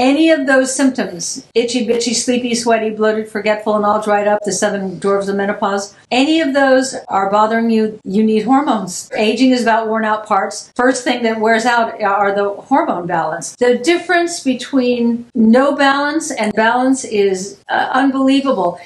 any of those symptoms, itchy, bitchy, sleepy, sweaty, bloated, forgetful, and all dried up, the seven dwarves of menopause, any of those are bothering you, you need hormones. Aging is about worn out parts. First thing that wears out are the hormone balance. The difference between no balance and balance is uh, unbelievable.